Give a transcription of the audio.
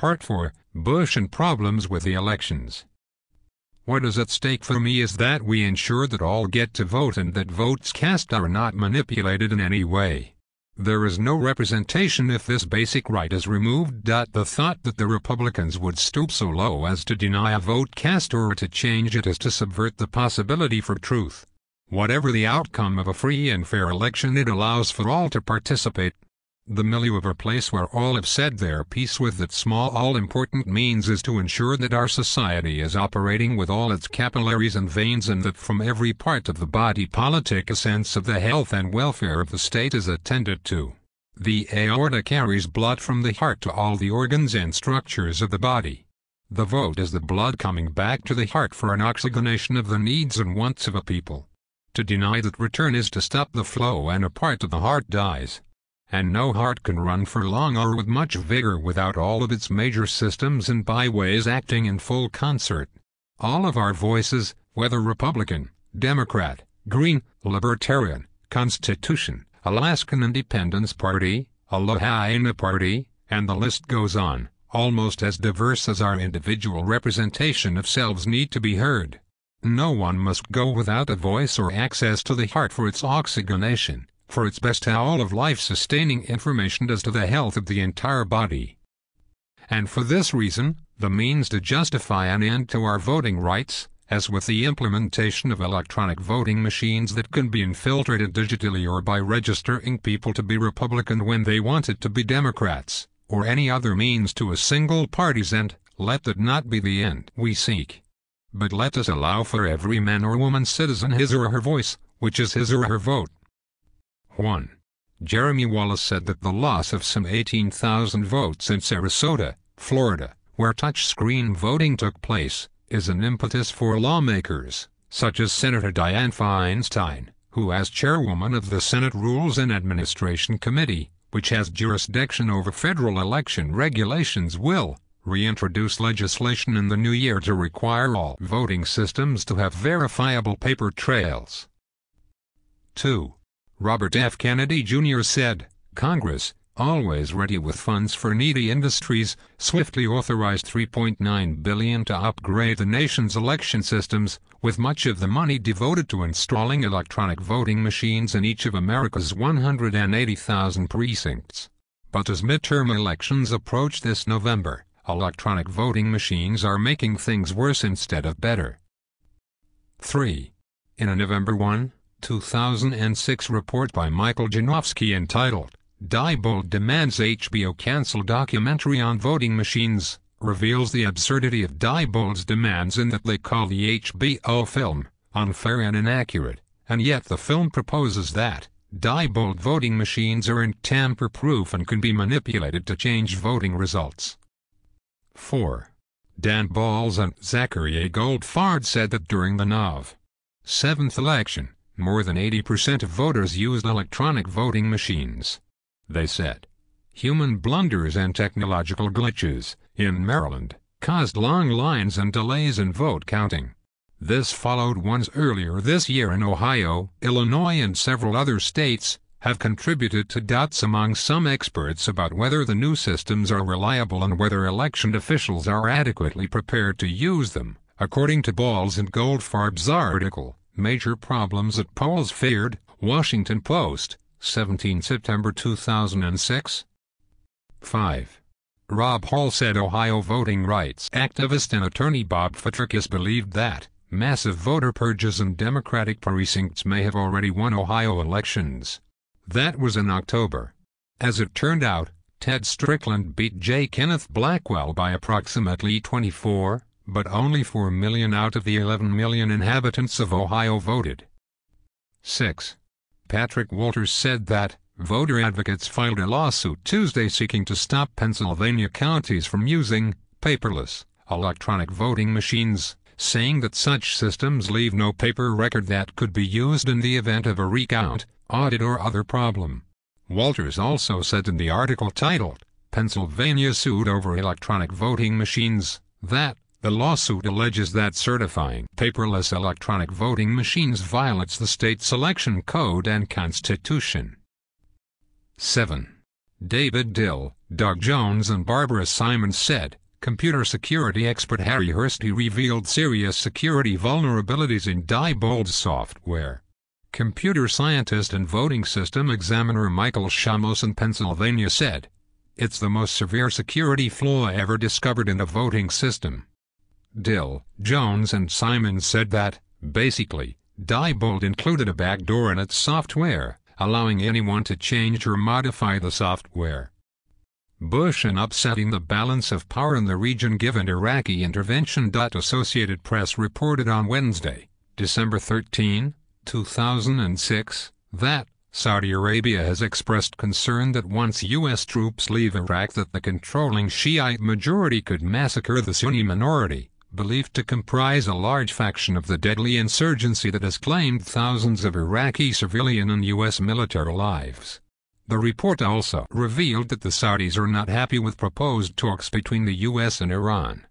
Part 4 Bush and Problems with the Elections. What is at stake for me is that we ensure that all get to vote and that votes cast are not manipulated in any way. There is no representation if this basic right is removed. The thought that the Republicans would stoop so low as to deny a vote cast or to change it is to subvert the possibility for truth. Whatever the outcome of a free and fair election it allows for all to participate. The milieu of a place where all have said their piece with that small all-important means is to ensure that our society is operating with all its capillaries and veins and that from every part of the body politic a sense of the health and welfare of the state is attended to. The aorta carries blood from the heart to all the organs and structures of the body. The vote is the blood coming back to the heart for an oxygenation of the needs and wants of a people. To deny that return is to stop the flow and a part of the heart dies and no heart can run for long or with much vigor without all of its major systems and byways acting in full concert. All of our voices, whether Republican, Democrat, Green, Libertarian, Constitution, Alaskan Independence Party, Aloha Aina Party, and the list goes on, almost as diverse as our individual representation of selves need to be heard. No one must go without a voice or access to the heart for its oxygenation for its best all of life-sustaining information as to the health of the entire body. And for this reason, the means to justify an end to our voting rights, as with the implementation of electronic voting machines that can be infiltrated digitally or by registering people to be Republican when they wanted to be Democrats, or any other means to a single party's end, let that not be the end we seek. But let us allow for every man or woman citizen his or her voice, which is his or her vote. 1. Jeremy Wallace said that the loss of some 18,000 votes in Sarasota, Florida, where touchscreen voting took place, is an impetus for lawmakers, such as Senator Dianne Feinstein, who as chairwoman of the Senate Rules and Administration Committee, which has jurisdiction over federal election regulations will reintroduce legislation in the new year to require all voting systems to have verifiable paper trails. 2. Robert F. Kennedy Jr. said, Congress, always ready with funds for needy industries, swiftly authorized 3.9 billion to upgrade the nation's election systems, with much of the money devoted to installing electronic voting machines in each of America's 180,000 precincts. But as midterm elections approach this November, electronic voting machines are making things worse instead of better. 3. In a November 1, 2006 report by Michael Janowski entitled, Diebold Demands HBO Cancel Documentary on Voting Machines, reveals the absurdity of Diebold's demands in that they call the HBO film unfair and inaccurate, and yet the film proposes that Diebold voting machines aren't tamper-proof and can be manipulated to change voting results. 4. Dan Balz and Zachary A. Goldfarb said that during the NOV 7th election, more than 80% of voters used electronic voting machines. They said. Human blunders and technological glitches, in Maryland, caused long lines and delays in vote counting. This followed ones earlier this year in Ohio, Illinois and several other states, have contributed to doubts among some experts about whether the new systems are reliable and whether election officials are adequately prepared to use them, according to Balz and Goldfarb's article. Major problems at polls feared, Washington Post, 17 September 2006. 5. Rob Hall said Ohio voting rights activist and attorney Bob Fitrakis believed that massive voter purges in Democratic precincts may have already won Ohio elections. That was in October. As it turned out, Ted Strickland beat J. Kenneth Blackwell by approximately 24, but only 4 million out of the 11 million inhabitants of Ohio voted. 6. Patrick Walters said that voter advocates filed a lawsuit Tuesday seeking to stop Pennsylvania counties from using paperless electronic voting machines, saying that such systems leave no paper record that could be used in the event of a recount, audit or other problem. Walters also said in the article titled, Pennsylvania sued over electronic voting machines, that the lawsuit alleges that certifying paperless electronic voting machines violates the state selection code and constitution. 7. David Dill, Doug Jones and Barbara Simons said, computer security expert Harri Hursti revealed serious security vulnerabilities in Diebold's software. Computer scientist and voting system examiner Michael Shamos in Pennsylvania said, It's the most severe security flaw ever discovered in a voting system. Dill, Jones and Simons said that, basically, Diebold included a backdoor in its software allowing anyone to change or modify the software. Bush and upsetting the balance of power in the region given Iraqi intervention. Associated Press reported on Wednesday, December 13, 2006, that Saudi Arabia has expressed concern that once U.S. troops leave Iraq that the controlling Shiite majority could massacre the Sunni minority believed to comprise a large faction of the deadly insurgency that has claimed thousands of Iraqi civilian and U.S. military lives. The report also revealed that the Saudis are not happy with proposed talks between the U.S. and Iran.